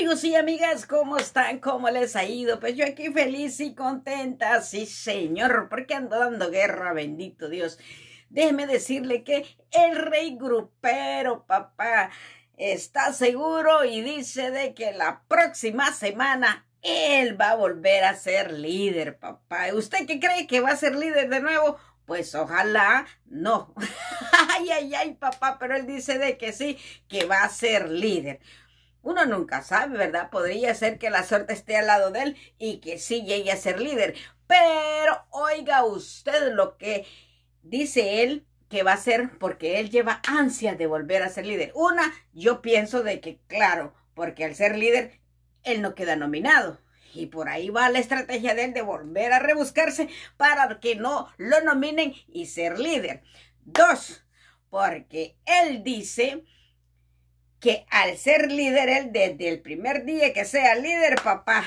amigos y amigas? ¿Cómo están? ¿Cómo les ha ido? Pues yo aquí feliz y contenta, sí señor, porque ando dando guerra, bendito Dios. Déjeme decirle que el rey grupero, papá, está seguro y dice de que la próxima semana él va a volver a ser líder, papá. ¿Usted qué cree que va a ser líder de nuevo? Pues ojalá no. ay, ay, ay, papá, pero él dice de que sí, que va a ser líder. Uno nunca sabe, ¿verdad? Podría ser que la suerte esté al lado de él y que sí llegue a ser líder. Pero oiga usted lo que dice él que va a ser porque él lleva ansia de volver a ser líder. Una, yo pienso de que, claro, porque al ser líder, él no queda nominado. Y por ahí va la estrategia de él de volver a rebuscarse para que no lo nominen y ser líder. Dos, porque él dice que al ser líder, él desde el primer día que sea líder, papá,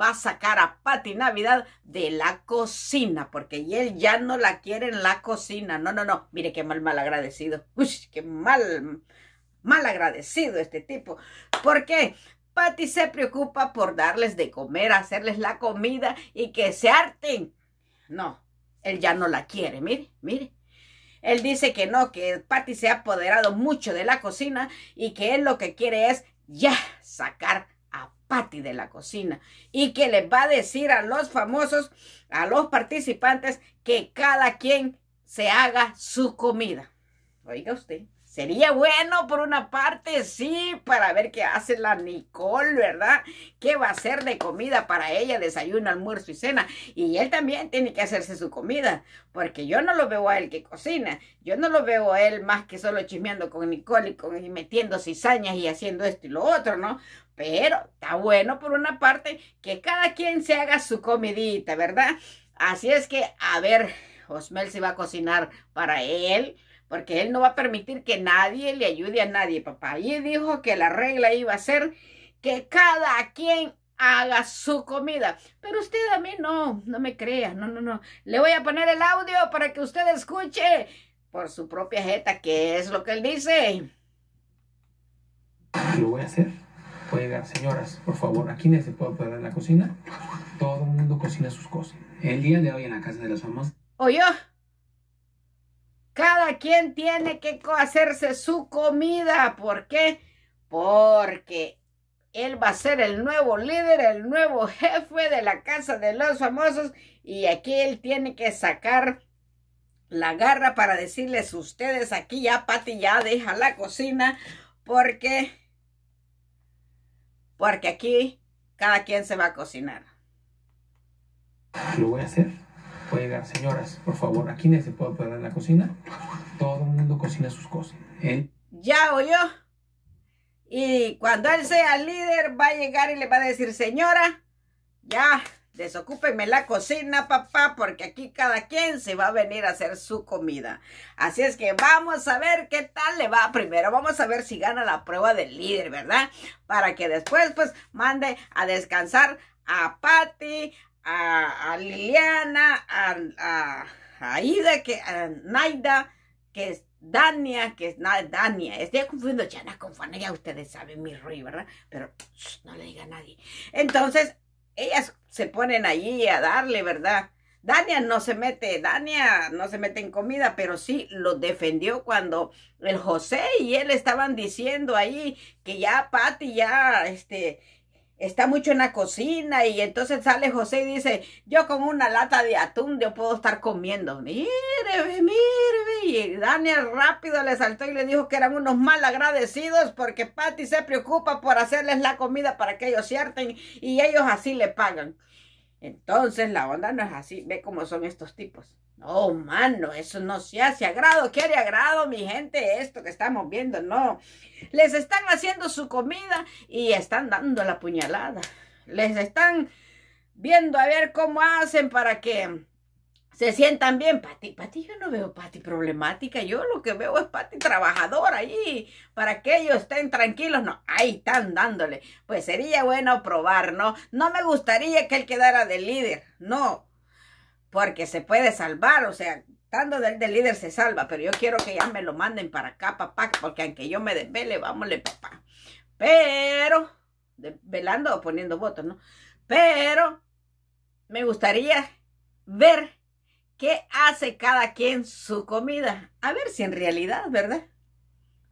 va a sacar a Pati Navidad de la cocina, porque él ya no la quiere en la cocina. No, no, no. Mire qué mal, mal agradecido. Uy, qué mal, mal agradecido este tipo. ¿Por qué? Pati se preocupa por darles de comer, hacerles la comida y que se harten. No, él ya no la quiere. Mire, mire. Él dice que no, que Patty se ha apoderado mucho de la cocina y que él lo que quiere es ya sacar a Patty de la cocina y que le va a decir a los famosos, a los participantes, que cada quien se haga su comida. Oiga usted. Sería bueno por una parte, sí, para ver qué hace la Nicole, ¿verdad? ¿Qué va a hacer de comida para ella, desayuno, almuerzo y cena? Y él también tiene que hacerse su comida, porque yo no lo veo a él que cocina, yo no lo veo a él más que solo chismeando con Nicole y, con, y metiendo cizañas y haciendo esto y lo otro, ¿no? Pero está bueno por una parte que cada quien se haga su comidita, ¿verdad? Así es que, a ver, Osmel se va a cocinar para él porque él no va a permitir que nadie le ayude a nadie, papá. Y dijo que la regla iba a ser que cada quien haga su comida. Pero usted a mí no, no me crea, no, no, no. Le voy a poner el audio para que usted escuche por su propia jeta qué es lo que él dice. Lo voy a hacer. Oigan, señoras, por favor, ¿aquí nadie se puede poner en la cocina? Todo el mundo cocina sus cosas. El día de hoy en la casa de las mamás. ¿Oye? Cada quien tiene que hacerse su comida. ¿Por qué? Porque él va a ser el nuevo líder, el nuevo jefe de la casa de los famosos. Y aquí él tiene que sacar la garra para decirles ustedes aquí ya Pati ya deja la cocina porque porque aquí cada quien se va a cocinar. Lo voy a hacer. Oigan, señoras, por favor, ¿aquí nadie se puede poner en la cocina? Todo el mundo cocina sus cosas. Él. Ya oyó. Y cuando él sea líder, va a llegar y le va a decir, señora, ya, desocúpenme la cocina, papá, porque aquí cada quien se va a venir a hacer su comida. Así es que vamos a ver qué tal le va. Primero vamos a ver si gana la prueba del líder, ¿verdad? Para que después, pues, mande a descansar a Patty, a, a Liliana, a, a, que, a Naida, que es Dania, que es nada, Dania. Estoy confundiendo Chana con Fana, ya ustedes saben mi ruido, ¿verdad? Pero no le diga a nadie. Entonces, ellas se ponen allí a darle, ¿verdad? Dania no se mete, Dania no se mete en comida, pero sí lo defendió cuando el José y él estaban diciendo ahí que ya Patti ya, este, está mucho en la cocina y entonces sale José y dice, yo con una lata de atún yo puedo estar comiendo. Mire, mire, y Daniel rápido le saltó y le dijo que eran unos mal agradecidos porque Patty se preocupa por hacerles la comida para que ellos cierten y ellos así le pagan. Entonces la onda no es así, ve cómo son estos tipos. No, mano, eso no se hace agrado. ¿Quiere agrado, mi gente? Esto que estamos viendo, no. Les están haciendo su comida y están dando la puñalada. Les están viendo a ver cómo hacen para que se sientan bien. Pati, Pati, yo no veo Pati problemática. Yo lo que veo es Pati trabajadora ahí para que ellos estén tranquilos. No, ahí están dándole. Pues sería bueno probar, ¿no? No me gustaría que él quedara de líder. No, porque se puede salvar, o sea, del, del líder se salva, pero yo quiero que ya me lo manden para acá, papá, porque aunque yo me desvele, vámonos, papá. Pero velando o poniendo votos, ¿no? Pero me gustaría ver qué hace cada quien su comida. A ver si en realidad, ¿verdad?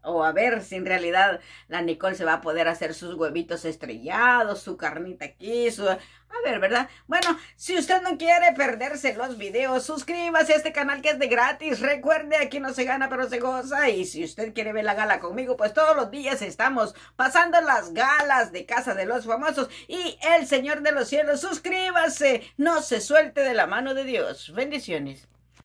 O a ver si en realidad la Nicole se va a poder hacer sus huevitos estrellados, su carnita aquí, su... A ver, ¿verdad? Bueno, si usted no quiere perderse los videos, suscríbase a este canal que es de gratis. Recuerde, aquí no se gana, pero se goza. Y si usted quiere ver la gala conmigo, pues todos los días estamos pasando las galas de Casa de los Famosos. Y el Señor de los Cielos, suscríbase. No se suelte de la mano de Dios. Bendiciones.